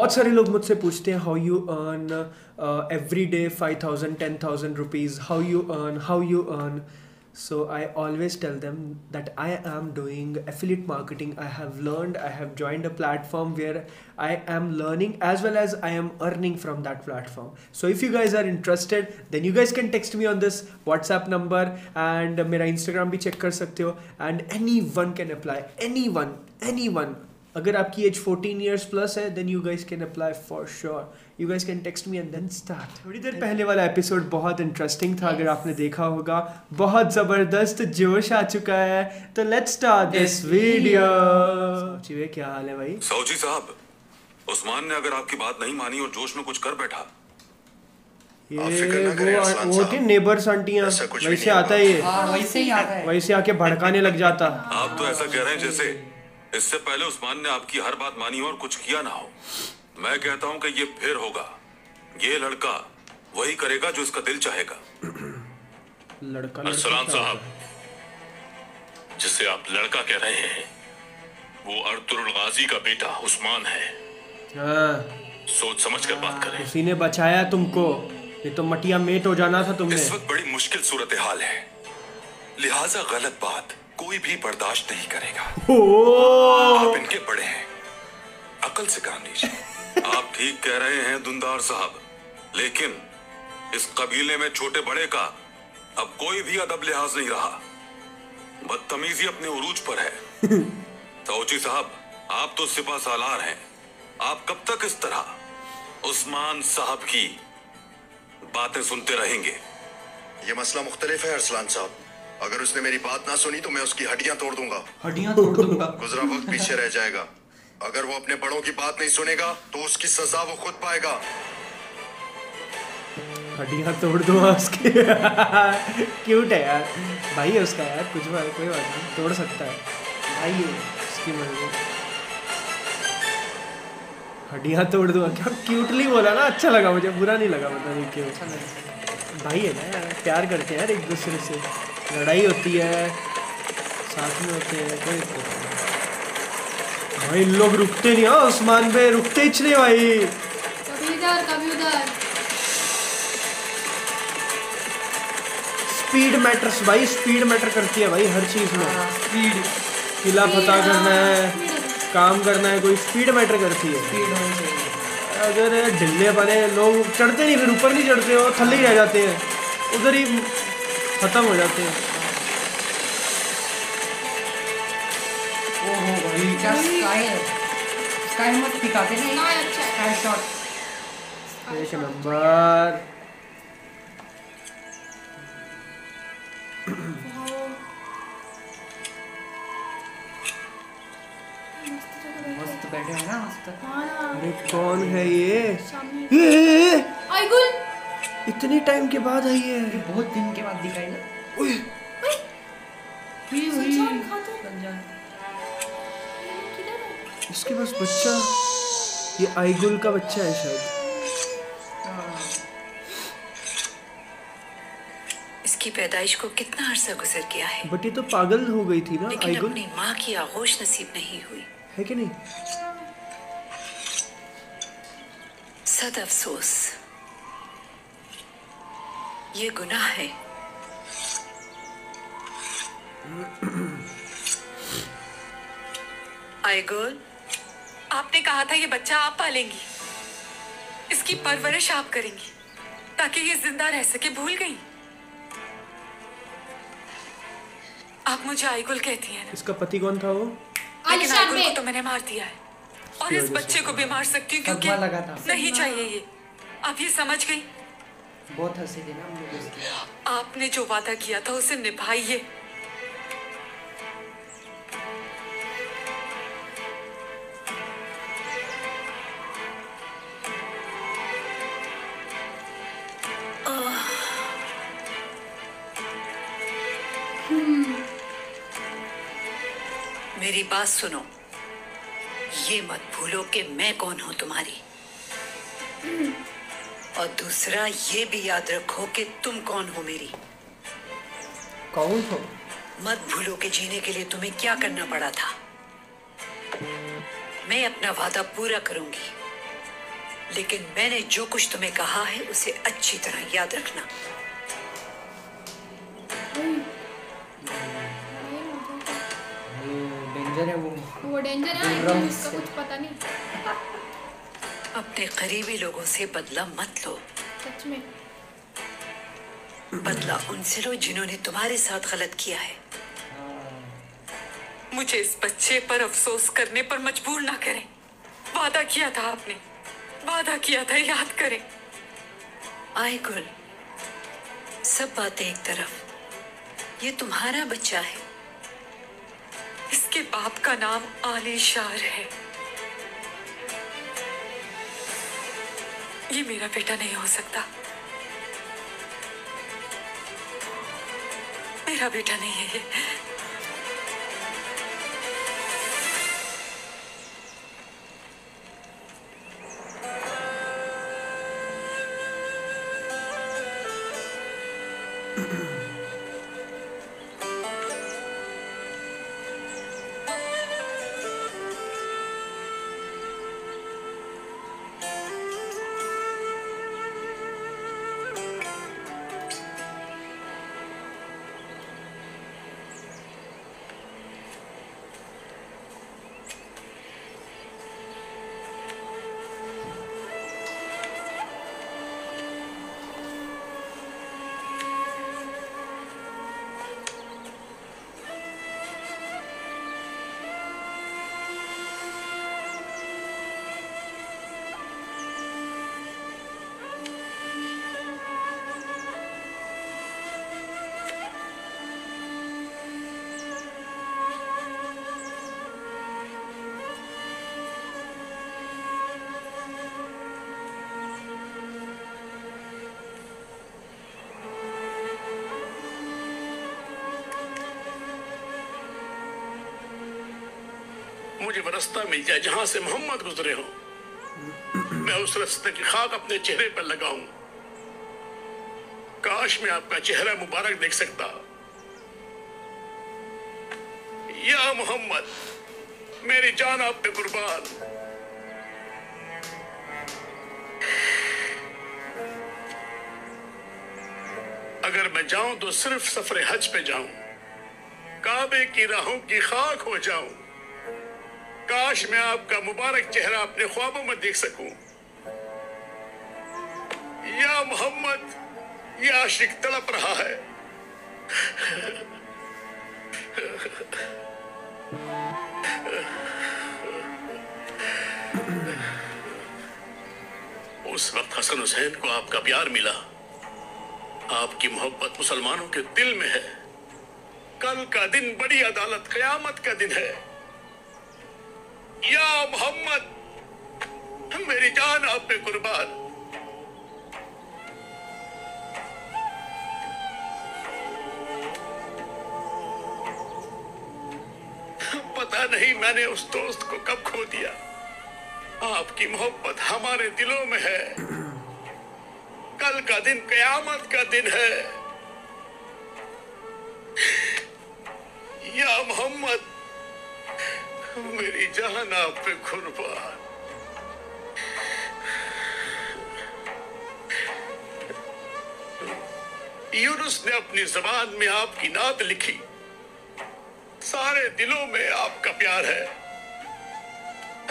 बहुत सारे लोग मुझसे पूछते हैं how you earn every day five thousand ten thousand rupees how you earn how you earn so I always tell them that I am doing affiliate marketing I have learn I have joined a platform where I am learning as well as I am earning from that platform so if you guys are interested then you guys can text me on this WhatsApp number and मेरा Instagram भी check कर सकते हो and any one can apply any one any one अगर आपकी age 14 years plus है then you guys can apply for sure you guys can text me and then start थोड़ी देर पहले वाला एपिसोड बहुत इंटरेस्टिंग था अगर आपने देखा होगा। बहुत ज़बरदस्त जोश आ चुका है। तो लेट्स स्टार्ट दिस वीडियो जी क्या हाल है भाई? सौजी साहब उस्मान ने अगर आपकी बात नहीं मानी और जोश में कुछ कर बैठा ये वो वो। थी नेबर्स आंटियाँ वैसे आता है ये। हाँ वैसे ही आता है। वैसे आके भड़काने लग जाता। आप तो ऐसा कह रहे हैं जैसे इससे पहले उस्मान ने आपकी हर बात मानी हो और कुछ किया ना हो। मैं कहता हूँ कि ये फिर होगा। ये लड़का वही करेगा जो इसका दिल चाहेगा। लड़का अरसलान लड़का साहब। जिसे आप लड़का कह रहे हैं वो अर्तुल गाजी का बेटा उस्मान है। हाँ। सोच समझ कर बात करें। उसी ने बचाया तुमको। ये तो मटिया मेट हो जाना था तुमने। इस वक्त बड़ी मुश्किल सूरत हाल है। लिहाजा गलत बात। कोई भी बर्दाश्त नहीं करेगा। आप इनके बड़े हैं। अकल से काम लीजिए। आप ठीक कह रहे हैं दुंदार साहब। लेकिन इस कबीले में छोटे बड़े का अब कोई भी अदब लिहाज नहीं रहा। बदतमीजी अपने उरूज पर है। सौची साहब आप तो सिपा सालार हैं। आप कब तक इस तरह उस्मान साहब की बातें सुनते रहेंगे? ये मसला मुख्तलिफ़ है अरसलान साहब। अगर उसने मेरी बात ना सुनी तो मैं उसकी हड्डियाँ तोड़ दूँगा। हड्डियाँ तोड़ दूँगा। गुजरा वक्त पीछे रह जाएगा। अगर वो अपने बड़ों की बात नहीं सुनेगा तो उसकी सजा वो खुद पाएगा। हड्डियाँ तोड़ दो उसके। क्यूट है यार। भाई है उसका यार कुछ बात कोई बात नहीं तोड़ सकता है। भाई है उसकी मर्ज़ी। हड्डियाँ तोड़ दूँगा। क्या क्यूटली बोला ना? अच्छा लगा मुझे बुरा नहीं लगा पता नहीं क्यों भाई है ना यार प्यार करते हैं यार एक दूसरे से। लड़ाई होती है साथ में होते हैं कोई। भाई इन लोग रुकते नहीं हाँ उस्मान पे रुकते ही नहीं भाई। कभी इधर कभी उधर। स्पीड मैटर्स भाई स्पीड मैटर करती है भाई हर चीज़ में। स्पीड किला पता करना हाँ, है काम करना है कोई स्पीड मैटर करती है। स्पीड होनी चाहिए। अगर ढिल्ले बने लोग चढ़ते नहीं फिर ऊपर नहीं चढ़ते हो थल्ले ही रह जाते हैं। उधर ही खत्म हो जाते हैं। ओहो भाई क्या स्काई है? स्काई मत दिखाते अच्छा। है। स्काई शॉट एक नंबर। बैठे हैं ना मस्त हाँ अरे कौन है ये? आइगुल इतने टाइम के बाद आई है। ये बहुत दिन के बाद दिखाई ना। ओए, है इसके पास बच्चा। ये आईगुल का बच्चा है शायद। हाँ। इसकी पैदाइश को कितना अरसा गुजर गया है। बट ये तो पागल हो गई थी ना लेकिन आईगुल अपनी माँ की आगोश नसीब नहीं हुई। है कि नहीं? सद अफसोस ये गुनाह है आइगोल आपने कहा था ये बच्चा आप पालेंगी। इसकी परवरिश आप करेंगी ताकि ये ज़िंदा रह सके भूल गई। आप मुझे आइगुल कहती हैं ना। इसका पति कौन था वो? लेकिन आलिशान आइगुल को तो मैंने मार दिया है। और इस बच्चे को भी मार सकती हूँ क्योंकि सदमा लगा था। नहीं चाहिए ये। आप ये समझ गई? बहुत हँसी थी ना आपने जो वादा किया था उसे निभाइए। मेरी बात सुनो। ये मत भूलो कि मैं कौन हूँ तुम्हारी। और दूसरा ये भी याद रखो कि तुम कौन हो मेरी। कौन था मत भूलो कि जीने के लिए तुम्हें क्या करना पड़ा था। मैं अपना वादा पूरा करूँगी। लेकिन मैंने जो कुछ तुम्हें कहा है उसे अच्छी तरह याद रखना। डेंजर है इसका कुछ पता नहीं। अपने करीबी लोगों से बदला मत लो। सच में। बदला उनसे लो जिन्होंने तुम्हारे साथ गलत किया है। मुझे इस बच्चे पर अफसोस करने पर मजबूर ना करें। वादा किया था आपने। वादा किया था याद करें। आए गुल सब बातें एक तरफ़। ये तुम्हारा बच्चा है। इसके बाप का नाम आलिशार है। ये मेरा बेटा नहीं हो सकता। मेरा बेटा नहीं है ये। मुझे वो रास्ता मिल जाए जहाँ से मोहम्मद गुजरे हो। मैं उस रास्ते की खाक अपने चेहरे पर लगाऊँ। काश मैं आपका चेहरा मुबारक देख सकता। या मोहम्मद, मेरी जान आप पे कुर्बान। अगर मैं जाऊँ तो सिर्फ़ सफ़र हज पे जाऊँ। काबे की राहों की खाक हो जाऊँ। काश मैं आपका मुबारक चेहरा अपने ख्वाबों में देख सकूँ। या मोहम्मद, ये आशिक तड़प रहा है। उस वक्त हसन हुसैन को आपका प्यार मिला। आपकी मोहब्बत मुसलमानों के दिल में है। कल का दिन बड़ी अदालत, कयामत का दिन है। या मोहम्मद मेरी जान आप पे कुर्बान। पता नहीं मैंने उस दोस्त को कब खो दिया। आपकी मोहब्बत हमारे दिलों में है। कल का दिन कयामत का दिन है। या मोहम्मद मेरी जान आप पे कुर्बान यूनुस ने अपनी जबान में आपकी नात लिखी। सारे दिलों में आपका प्यार है।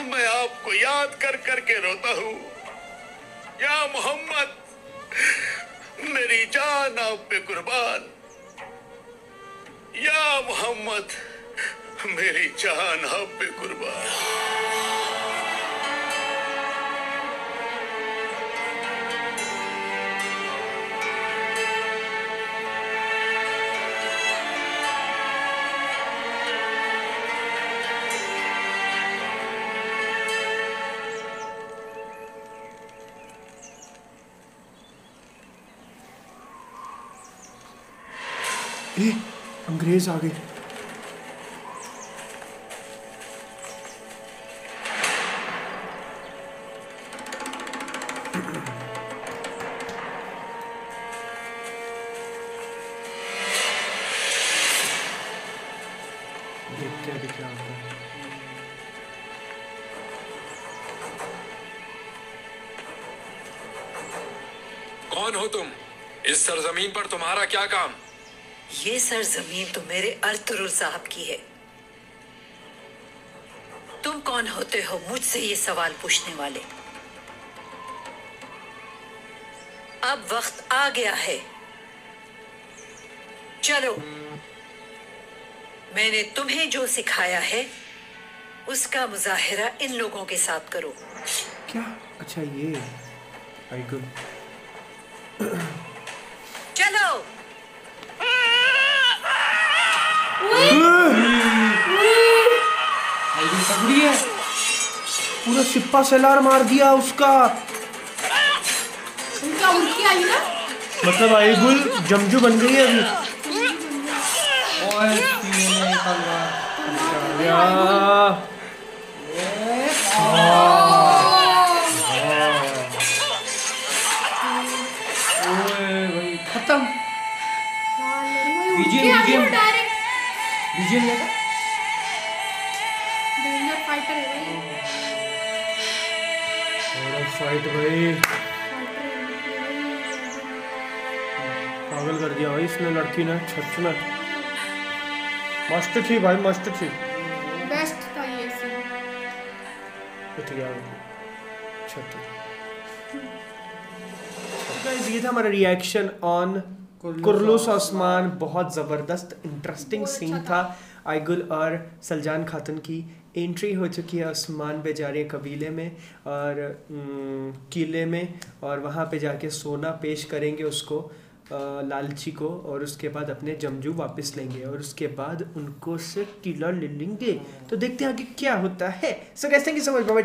मैं आपको याद कर कर के रोता हूँ। या मोहम्मद, मेरी जान आप पे कुर्बान। या मोहम्मद मेरी जान आप पे कुर्बान। अंग्रेज़ आ गए। सरजमीन पर तुम्हारा क्या काम? ये सरजमीन तो मेरे अर्तुरुल साहब की है। तुम कौन होते हो मुझसे ये सवाल पूछने वाले? अब वक्त आ गया है। चलो। मैंने तुम्हें जो सिखाया है उसका मुजाहिरा इन लोगों के साथ करो। क्या? अच्छा ये आई है पूरा सिप्पा सेलार मार दिया उसका। उनका उनकी आई ना? मतलब आई गुल जमजू बन गई है अभी। ओए सीने फाइट भाई। पागल कर दिया भाई इसने लड़की ने सच में। मस्त थी भाई मस्त थी। बेस्ट था ये सीन उठ गया। गाइस ये था हमारा रिएक्शन ऑन कुरलूस ओस्मान बहुत ज़बरदस्त इंटरेस्टिंग सीन था। आइगुल और सलजान खातून की एंट्री हो चुकी है रही है कबीले में और किले में और वहाँ पे जाके सोना पेश करेंगे उसको लालची को और उसके बाद अपने जमजू वापस लेंगे और उसके बाद उनको से किला ले लेंगे। तो देखते हैं आगे क्या होता है। सो कैसे समझ पाए